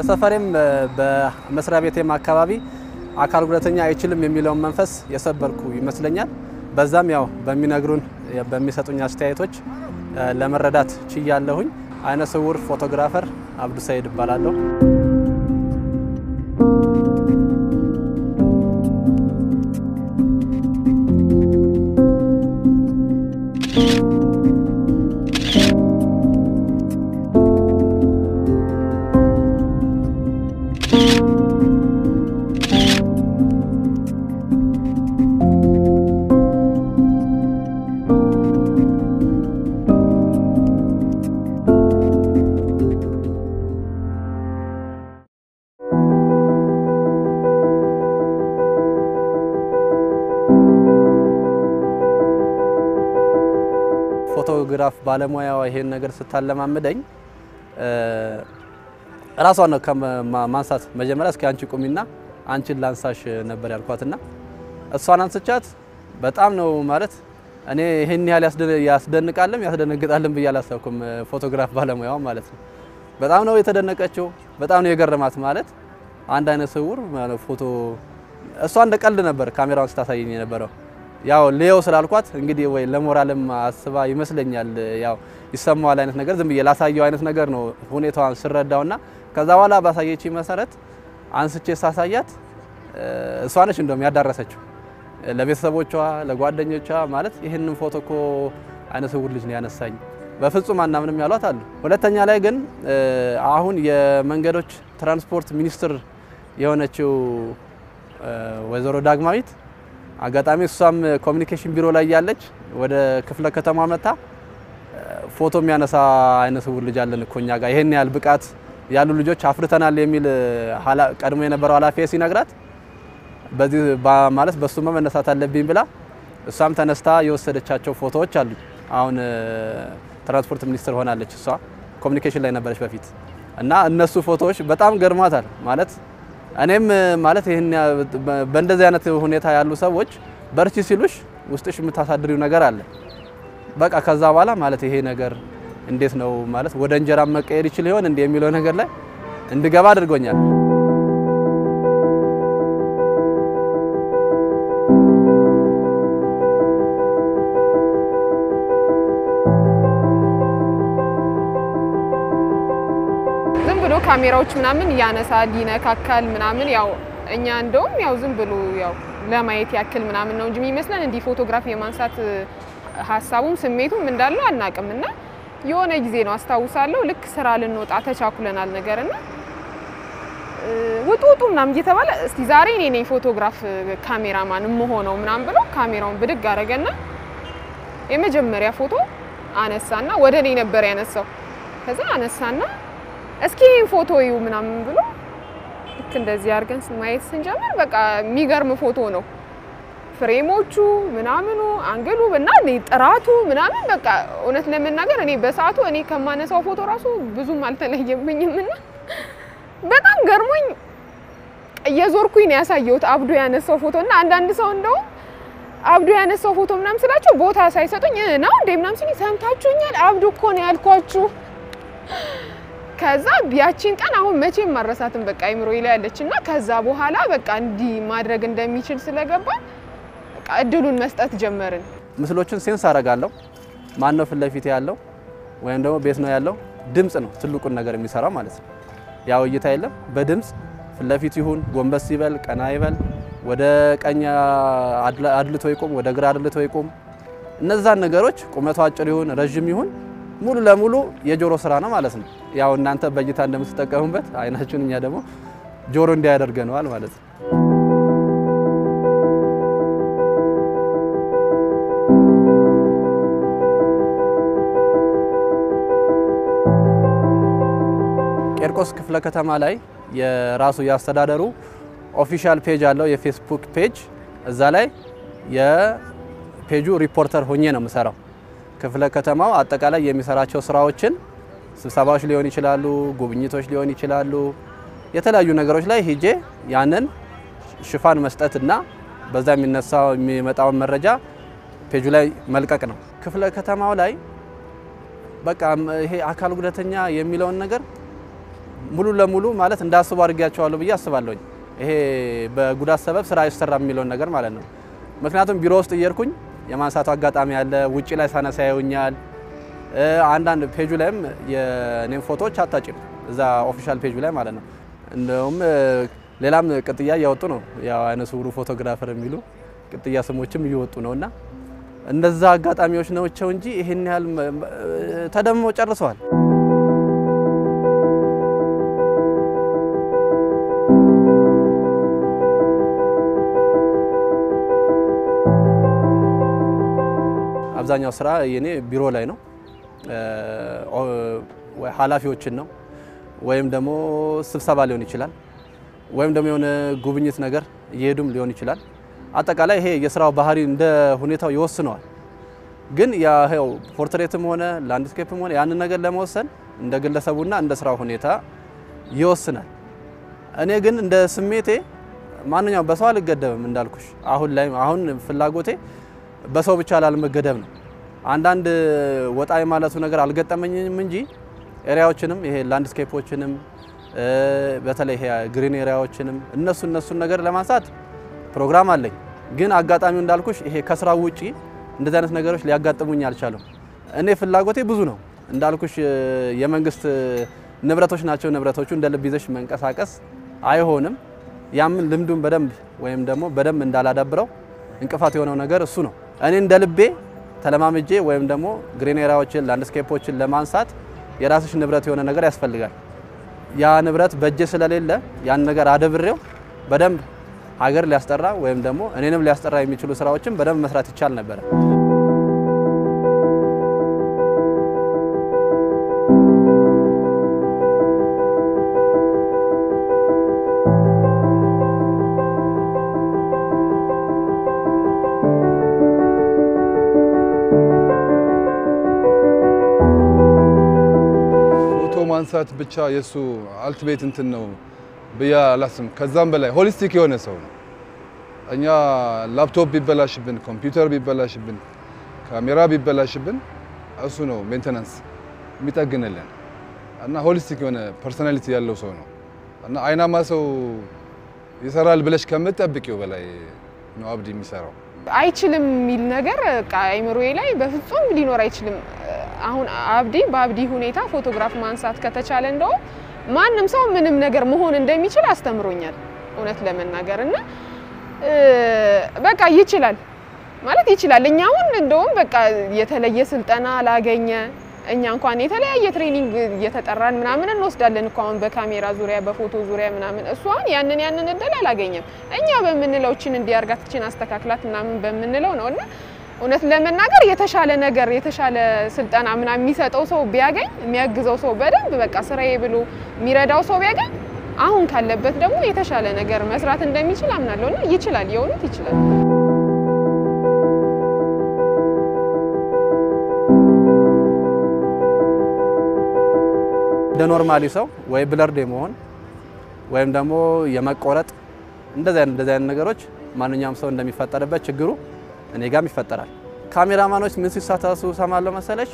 በሰፈሬም በመስሪያ ቤቴም አካባቢ አካል ጉዳተኛ አይችልም የሚለውን መንፈስ የሰበርኩ ይመስለኛል። በዛም ያው በሚነግሩን በሚሰጡኝ አስተያየቶች ለመረዳት ችያለሁኝ። አይነ ስውር ፎቶግራፈር አብዱ ሰይድ እባላለሁ። ፎቶግራፍ ባለሙያዋ ይሄን ነገር ስታለማምደኝ ራሷን ነው ከማንሳት መጀመሪያ እስኪ አንቺ ቁሚና አንቺን ላንሳሽ ነበር ያልኳትና እሷን አንስቻት በጣም ነው ማለት እኔ ይሄን ያህል ያስደንቃልም ያስደነግጣልም ብዬ አላሰብኩም። ፎቶግራፍ ባለሙያዋ ማለት ነው። በጣም ነው የተደነቀችው። በጣም ነው የገረማት ማለት አንድ አይነ ስውር ፎቶ እሷ እንደ ቀልድ ነበር ካሜራውን ስታሳየኝ የነበረው ያው ሌዮ ስላልኳት እንግዲህ ወይ ለሞራልም አስባ ይመስለኛል። ያው ይሰማዋል አይነት ነገር ዝም ብዬ ላሳየው አይነት ነገር ነው ሁኔታዋን ስረዳውና ከዛ በኋላ ባሳየች መሰረት አንስቼ ሳሳያት እሷ ነች እንደውም ያዳረሰችው ለቤተሰቦቿ ለጓደኞቿ ማለት ይህንን ፎቶ እኮ አይነ ስውር ልጅ ነው ያነሳኝ በፍጹም አናምንም ያሏት አሉ። ሁለተኛ ላይ ግን አሁን የመንገዶች ትራንስፖርት ሚኒስትር የሆነችው ወይዘሮ ዳግማዊት አጋጣሚ እሷም communication ቢሮ ላይ ያለች ወደ ክፍለ ከተማ መታ ፎቶ የሚያነሳ አይነ ስውር ልጅ አለን እኮ እኛ ጋር። ይሄን ያህል ብቃት ያሉ ልጆች አፍርተናል የሚል ቀድሞ የነበረው ኃላፊ ሲነግራት በዚህ ማለት በሱ መነሳት አለብኝ ብላ እሷም ተነስታ የወሰደቻቸው ፎቶዎች አሉ። አሁን ትራንስፖርት ሚኒስትር ሆናለች እሷ። ኮሚኒኬሽን ላይ ነበረች በፊት። እና እነሱ ፎቶዎች በጣም ገርሟታል። ማለት እኔም ማለት ይህን በእንደዚህ አይነት ሁኔታ ያሉ ሰዎች በርቺ ሲሉሽ ውስጥሽ የምታሳድሪው ነገር አለ። በቃ ከዛ በኋላ ማለት ይሄ ነገር እንዴት ነው ማለት ወደ እንጀራ መቀየር ይችል ይሆን እንዴ የሚለው ነገር ላይ እንድገባ አድርጎኛል። ካሜራዎች ምናምን ያነሳል ይነካካል ምናምን ያው እኛ እንደውም ያው ዝም ብሎ ያው ለማየት ያክል ምናምን ነው እንጂ የሚመስለን እንዲህ ፎቶግራፍ የማንሳት ሀሳቡም ስሜቱም እንዳለው አናቅም። እና የሆነ ጊዜ ነው አስታውሳለሁ፣ ልክ ስራ ልንወጣ ተቻኩለናል ነገር እና ውጡ ውጡ ምናምን እየተባለ እስቲ ዛሬ እኔ ነኝ ፎቶግራፍ ካሜራማን የምሆነው ምናምን ብሎ ካሜራውን ብድግ አደረገና የመጀመሪያ ፎቶ አነሳና ወደ እኔ ነበር ያነሳው። ከዛ አነሳና እስኪ ፎቶ ይዩ ምናምን ብሎ ልክ እንደዚህ አድርገን ማየት ስንጀምር በቃ የሚገርም ፎቶ ነው። ፍሬሞቹ ምናምኑ አንግሉ እና ጥራቱ ምናምን በቃ እውነት ለመናገር እኔ በሰዓቱ እኔ ከማነሳው ፎቶ ራሱ ብዙም አልተለየብኝም እና በጣም ገርሞኝ እየዞርኩኝ ነው ያሳየሁት አብዶ ያነሳው ፎቶ እና አንዳንድ ሰው እንደውም አብዶ ያነሳው ፎቶ ምናምን ስላቸው ቦታ ሳይሰጡኝ ነው እንዴ ምናምን ሲሉኝ ሰምታችሁኛል፣ አብዶ እኮ ነው ያልኳችሁ። ከዛ ያቺን ቀን አሁን መቼም ማረሳትን በቃ አይምሮዬ ላይ ያለች እና ከዛ በኋላ በቃ እንዲህ ማድረግ እንደሚችል ስለገባን በቃ እድሉን መስጠት ጀመርን። ምስሎችን ሴንስ አደርጋለሁ። ማን ነው ፊት ለፊት ያለው ወይም ደግሞ ቤት ነው ያለው? ድምፅ ነው ትልቁን ነገር የሚሰራው ማለት ነው። ያው እይታ የለም። በድምፅ ፊት ለፊት ይሁን ጎንበስ ይበል ቀና ይበል፣ ወደ ቀኝ አድልቶ ይቁም፣ ወደ ግራ አድልቶ ይቁም፣ እነዛን ነገሮች ቁመቱ አጭር ይሁን ረዥም ይሁን ሙሉ ለሙሉ የጆሮ ስራ ነው ማለት ነው። ያው እናንተ በእይታ እንደምትጠቀሙበት አይናችሁን እኛ ደግሞ ጆሮ እንዲያደርገነዋል ማለት ነው። ቄርቆስ ክፍለ ከተማ ላይ የራሱ የአስተዳደሩ official page አለው፣ የፌስቡክ page። እዛ ላይ የ page ኡ reporter ሆኜ ነው የምሰራው። ክፍለ ከተማው አጠቃላይ የሚሰራቸው ስራዎችን ስብሰባዎች ሊሆን ይችላሉ፣ ጉብኝቶች ሊሆን ይችላሉ፣ የተለያዩ ነገሮች ላይ ሄጄ ያንን ሽፋን መስጠትና በዛ የሚነሳው የሚመጣውን መረጃ page ኡ ላይ መልቀቅ ነው። ክፍለ ከተማው ላይ በቃ ይሄ አካል ጉዳተኛ የሚለውን ነገር ሙሉ ለሙሉ ማለት እንዲያስቡ አድርጌያቸዋለሁ ብዬ አስባለሁኝ። ይሄ በጉዳት ሰበብ ስራ አይሰራም የሚለውን ነገር ማለት ነው። ምክንያቱም ቢሮ ውስጥ እያለሁኝ የማንሳቱ አጋጣሚ አለ። ውጪ ላይ ሳነሳ ያዩኛል። አንዳንድ page ኡ ላይም የኔም ፎቶዎች አይታጡም እዛ official page ኡ ላይ ማለት ነው። እንደውም ሌላም ቅጥያ እያወጡ ነው። ያው አይነ ስውሩ photographer የሚሉ ቅጥያ ስሞችም እየወጡ ነው እና እንደዛ አጋጣሚዎች ናቸው እንጂ ይሄን ያህል ተደምሞ ጨርሰዋል። አብዛኛው ስራ የኔ ቢሮ ላይ ነው። ኃላፊዎችን ነው ወይም ደግሞ ስብሰባ ሊሆን ይችላል ወይም ደግሞ የሆነ ጉብኝት ነገር እየሄዱም ሊሆን ይችላል። አጠቃላይ ይሄ የስራው ባህሪ እንደ ሁኔታው ይወስነዋል። ግን ያው portrait ም ሆነ landscape ም ሆነ ያንን ነገር ለመወሰን እንደ ግለሰቡና እንደ ስራው ሁኔታ ይወስናል። እኔ ግን እንደ ስሜቴ ማንኛውም በሰው አልገደብም እንዳልኩሽ። አሁን ላይ አሁን ፍላጎቴ በሰው ብቻ ላለመገደብ ነው። አንዳንድ ወጣ የማለቱ ነገር አልገጠመኝም እንጂ area ዎችንም ይሄ landscape ኦችንም በተለይ ይሄ green area ዎችንም እነሱ እነሱን ነገር ለማንሳት ፕሮግራም አለኝ። ግን አጋጣሚው እንዳልኩሽ ይሄ ከስራው ውጪ እንደዚህ አይነት ነገሮች ሊያጋጥሙኝ አልቻሉም። እኔ ፍላጎቴ ብዙ ነው እንዳልኩሽ የመንግስት ንብረቶች ናቸው። ንብረቶቹ እንደ ልብ ይዘሽ መንቀሳቀስ አይሆንም። ያንን ልምዱን በደንብ ወይም ደግሞ በደንብ እንዳላዳብረው እንቅፋት የሆነው ነገር እሱ ነው። እኔ እንደ ልቤ ተለማምጄ ወይም ደግሞ green area ዎችን landscape ኦችን ለማንሳት የራስሽ ንብረት የሆነ ነገር ያስፈልጋል። ያ ንብረት በእጄ ስለሌለ ያን ነገር አደብሬው በደንብ ሀገር ሊያስጠራ ወይም ደግሞ እኔንም ሊያስጠራ የሚችሉ ስራዎችን በደንብ መስራት ይቻል ነበረ። ማንሳት ብቻ የእሱ ultimate እንትን ነው ብዬ አላስብም። ከዛም በላይ holistic የሆነ ሰው ነው። እኛ ላፕቶፕ ቢበላሽብን፣ ኮምፒውተር ቢበላሽብን፣ ካሜራ ቢበላሽብን እሱ ነው maintenance የሚጠግንልን እና holistic የሆነ personality ያለው ሰው ነው እና አይናማ ሰው ይሰራል ብለሽ ከምትጠብቂው በላይ ነው አብዲ የሚሰራው። አይችልም የሚል ነገር አይምሮዬ ላይ በፍጹም ሊኖር አይችልም። አሁን አብዲ በአብዲ ሁኔታ ፎቶግራፍ ማንሳት ከተቻለ እንደውም ማንም ሰው ምንም ነገር መሆን እንደሚችል አስተምሮኛል እውነት ለመናገር እና በቃ ይችላል ማለት ይችላል። እኛ አሁን እንደውም በቃ የተለየ ስልጠና ላገኘ እኛ እንኳን የተለያየ training እየተጠራን ምናምን እንወስዳለን እኮ አሁን በካሜራ ዙሪያ በፎቶ ዙሪያ ምናምን። እሱ አሁን ያንን ያንን እድል አላገኘም። እኛ በምንለው እችን እንዲህ አርጋት እችን አስተካክላት ምናምን በምንለው ነው እና እውነት ለመናገር የተሻለ ነገር የተሻለ ስልጠና ምናምን የሚሰጠው ሰው ቢያገኝ የሚያግዘው ሰው በደንብ በቃ ስራዬ ብሎ የሚረዳው ሰው ቢያገኝ አሁን ካለበት ደግሞ የተሻለ ነገር መስራት እንደሚችል አምናለሁ እና ይችላል፣ የእውነት ይችላል። እንደ normally ሰው ወይ blurred የመሆን ወይም ደግሞ የመቆረጥ እንደዚህ አይነት ነገሮች ማንኛውም ሰው እንደሚፈጠርበት ችግሩ እኔ ጋም ይፈጠራል። ካሜራማኖች ምን ሲሳሳቱ ሰማለሁ መሰለሽ፣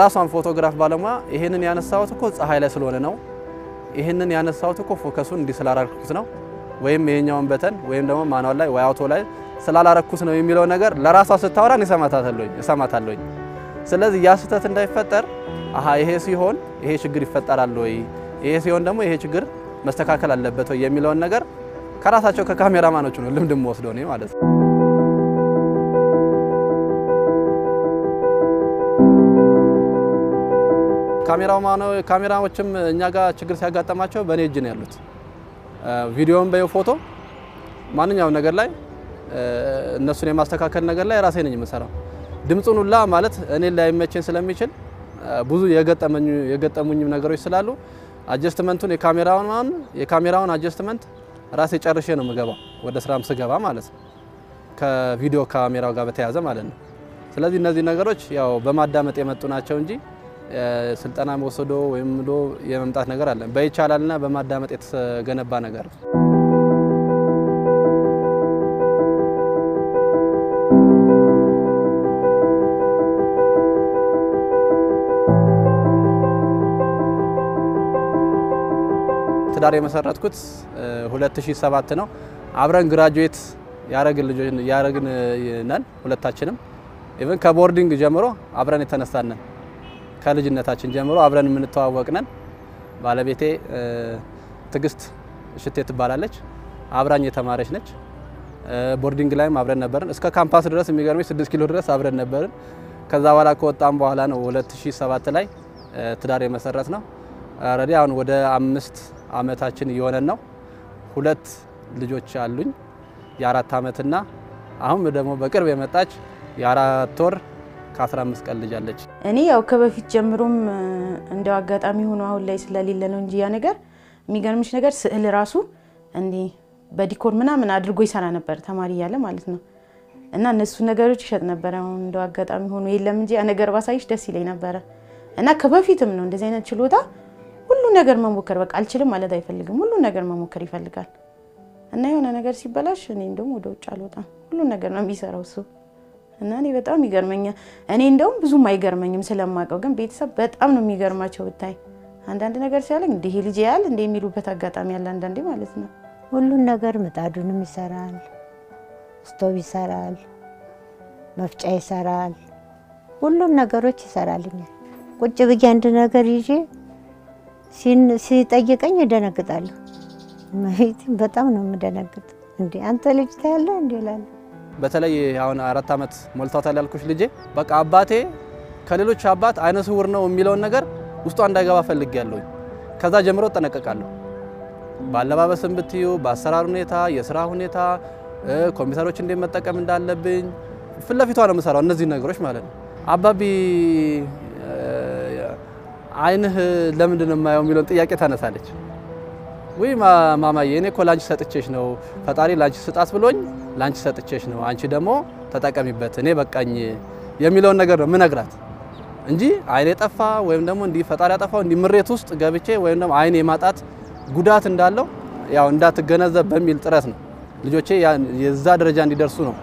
ራሷ ፎቶግራፍ ባለሙያ ይሄንን ያነሳሁት እኮ ፀሐይ ላይ ስለሆነ ነው፣ ይሄንን ያነሳሁት እኮ focus ኡን እንዲህ ስላላረኩት ነው፣ ወይም ይሄኛውን button ወይም ደግሞ manual ላይ ወይ auto ላይ ስላላረኩት ነው የሚለው ነገር ለራሷ ስታወራ እሰማታለሁኝ። ስለዚህ ያ ስህተት እንዳይፈጠር አሀ ይሄ ሲሆን ይሄ ችግር ይፈጠራል ወይ፣ ይሄ ሲሆን ደግሞ ይሄ ችግር መስተካከል አለበት ወይ የሚለውን ነገር ከራሳቸው ከካሜራማኖቹ ነው ልምድ እኔ ማለት ነው። ካሜራዎችም እኛ ጋር ችግር ሲያጋጠማቸው በእኔ እጅ ነው ያሉት። ቪዲዮን በየው ፎቶ ማንኛውም ነገር ላይ እነሱን የማስተካከል ነገር ላይ ራሴ ነኝ የምሰራው። ድምፁን ሁላ ማለት እኔ ላይመቸኝ ስለሚችል ብዙ የገጠሙኝም ነገሮች ስላሉ adjustment ኡን የካሜራውን የካሜራውን adjustment ራሴ ጨርሼ ነው የምገባው ወደ ስራም ስገባ ማለት ነው። ከቪዲዮ ካሜራው ጋር በተያያዘ ማለት ነው። ስለዚህ እነዚህ ነገሮች ያው በማዳመጥ የመጡ ናቸው እንጂ ስልጠና ወስዶ ወይም ዶ የመምጣት ነገር አለ በይቻላልና በማዳመጥ የተገነባ ነገር ትዳር የመሰረትኩት 2007 ነው። አብረን graduate ያረግን ልጆች ያረግን ነን ሁለታችንም። even ከ boarding ጀምሮ አብረን የተነሳን ነን ከልጅነታችን ጀምሮ አብረን የምንተዋወቅ ነን። ባለቤቴ ትዕግስት ሽቴ ትባላለች። አብራኝ የተማረች ነች። boarding ላይም አብረን ነበርን እስከ ካምፓስ ድረስ የሚገርመኝ 6 ኪሎ ድረስ አብረን ነበርን። ከዛ በኋላ ከወጣም በኋላ ነው 2007 ላይ ትዳር የመሰረትነው። already አሁን ወደ አምስት አመታችን እየሆነን ነው። ሁለት ልጆች አሉኝ የአራት አመትና አሁን ደግሞ በቅርብ የመጣች የአራት ወር ከ15 ቀን ልጅ አለች። እኔ ያው ከበፊት ጀምሮም እንደው አጋጣሚ ሆኖ አሁን ላይ ስለሌለ ነው እንጂ ያ ነገር የሚገርምሽ ነገር ስዕል ራሱ እንዲህ በ decor ምናምን አድርጎ ይሰራ ነበር ተማሪ እያለ ማለት ነው። እና እነሱ ነገሮች ይሸጥ ነበረ። አሁን እንደው አጋጣሚ ሆኖ የለም እንጂ ያ ነገር ባሳይሽ ደስ ይለኝ ነበረ። እና ከበፊትም ነው እንደዚህ አይነት ችሎታ ሁሉ ነገር መሞከር በቃ አልችልም ማለት አይፈልግም። ሁሉ ነገር መሞከር ይፈልጋል። እና የሆነ ነገር ሲበላሽ እኔ እንደውም ወደ ውጭ አልወጣም። ሁሉ ነገር ነው የሚሰራው እሱ እና እኔ በጣም ይገርመኛል። እኔ እንደውም ብዙም አይገርመኝም ስለማውቀው፣ ግን ቤተሰብ በጣም ነው የሚገርማቸው ብታይ። አንዳንድ ነገር ሲያዩ እንዲህ ልጅ ያህል እንደ የሚሉበት አጋጣሚ ያለ አንዳንዴ ማለት ነው። ሁሉን ነገር ምጣዱንም ይሰራል፣ ስቶቭ ይሰራል፣ መፍጫ ይሰራል፣ ሁሉም ነገሮች ይሰራልኛል። ቁጭ ብዬ አንድ ነገር ይዤ ሲጠይቀኝ እደነግጣለሁ። በጣም ነው የምደነግጥ። እንዴ አንተ ልጅ ታያለህ እላለሁ። በተለይ አሁን አራት ዓመት ሞልቷታል ያልኩሽ ልጄ በቃ አባቴ ከሌሎች አባት አይነ ስውር ነው የሚለውን ነገር ውስጧ እንዳይገባ ፈልጌያለሁ። ከዛ ጀምሮ እጠነቀቃለሁ። በአለባበስም ብትዩ፣ በአሰራር ሁኔታ፣ የስራ ሁኔታ፣ ኮምፒውተሮች እንዴት መጠቀም እንዳለብኝ ፊት ለፊቷ ነው የምሰራው እነዚህ ነገሮች ማለት ነው። አባቢ አይንህ ለምንድን ነው የማየው የሚለውን ጥያቄ ታነሳለች። ውይ ማማዬ እኔ እኮ ላንቺ ሰጥቼሽ ነው ፈጣሪ ላንቺ ስጣት ብሎኝ ላንቺ ሰጥቼሽ ነው፣ አንቺ ደግሞ ተጠቀሚበት፣ እኔ በቃኝ የሚለውን ነገር ነው ምነግራት እንጂ አይኔ ጠፋ ወይም ደግሞ እንዲህ ፈጣሪ ያጠፋው እንዲህ ምሬት ውስጥ ገብቼ ወይም ደግሞ አይኔ የማጣት ጉዳት እንዳለው ያው እንዳትገነዘብ በሚል ጥረት ነው ልጆቼ የዛ ደረጃ እንዲደርሱ ነው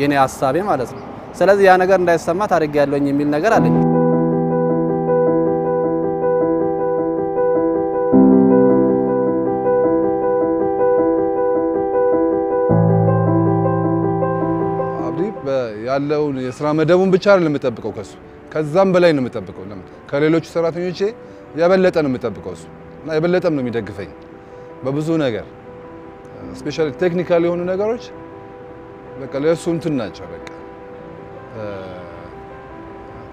የኔ ሀሳቤ ማለት ነው። ስለዚህ ያ ነገር እንዳይሰማ ታደርግ ያለኝ የሚል ነገር አለኝ። ያለውን የስራ መደቡን ብቻ አይደለም የምጠብቀው ከሱ ከዛም በላይ ነው የምጠብቀው። ለምን ከሌሎቹ ሰራተኞቼ የበለጠ ነው የምጠብቀው እሱ እና የበለጠም ነው የሚደግፈኝ በብዙ ነገር specially technical የሆኑ ነገሮች በቃ ለእሱ እንትን ናቸው። በቃ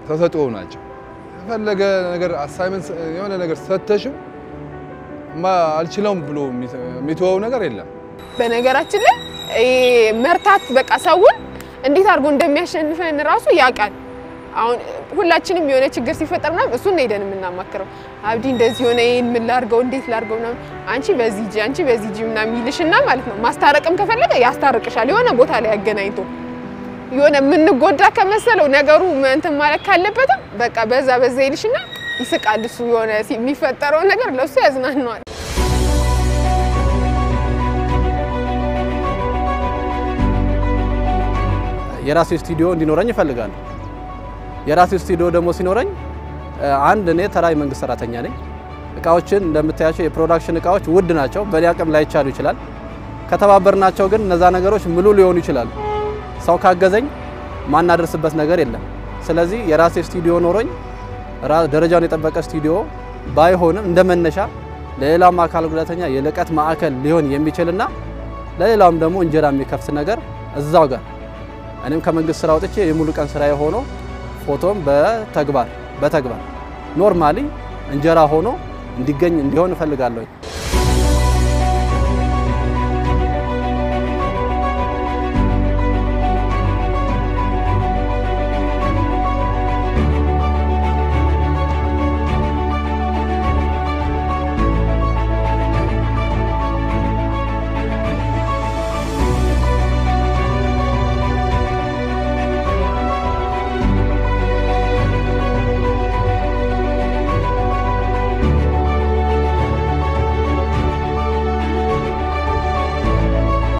ተሰጥኦ ናቸው። የፈለገ ነገር assignment የሆነ ነገር ሰተሽው አልችለውም ብሎ የሚተወው ነገር የለም። በነገራችን ላይ መርታትን በቃ ሰውን እንዴት አድርጎ እንደሚያሸንፈን ራሱ ያውቃል። አሁን ሁላችንም የሆነ ችግር ሲፈጠር ምናምን እሱን ሄደን የምናማክረው። አብዲ እንደዚህ ሆነ፣ ይሄን ምን ላድርገው፣ እንዴት ላድርገው ምናምን፣ አንቺ በዚህ ሂጂ፣ አንቺ በዚህ ሂጂ ምናምን ይልሽና ማለት ነው። ማስታረቅም ከፈለገ ያስታርቅሻል። የሆነ ቦታ ላይ ያገናኝቶ የሆነ የምንጎዳ ከመሰለው ነገሩ እንትን ማለት ካለበትም በቃ በዛ በዛ ይልሽና ይስቃል። እሱ የሆነ የሚፈጠረውን ነገር ለእሱ ያዝናነዋል። የራሴ ስቱዲዮ እንዲኖረኝ ይፈልጋሉ። የራሴ ስቱዲዮ ደግሞ ሲኖረኝ አንድ እኔ ተራ የመንግስት ሰራተኛ ነኝ። እቃዎችን እንደምታያቸው የፕሮዳክሽን እቃዎች ውድ ናቸው። በእኔ አቅም ላይቻሉ ይችላል። ከተባበርናቸው ግን እነዛ ነገሮች ሙሉ ሊሆኑ ይችላሉ። ሰው ካገዘኝ ማናደርስበት ነገር የለም። ስለዚህ የራሴ ስቱዲዮ ኖሮኝ ደረጃውን የጠበቀ ስቱዲዮ ባይሆንም እንደ መነሻ ለሌላውም አካል ጉዳተኛ የልቀት ማዕከል ሊሆን የሚችልና ለሌላውም ደግሞ እንጀራ የሚከፍት ነገር እዛው ጋር እኔም ከመንግስት ስራ ወጥቼ የሙሉ ቀን ስራ ሆኖ ፎቶም በተግባር በተግባር ኖርማሊ እንጀራ ሆኖ እንዲገኝ እንዲሆን እፈልጋለሁ።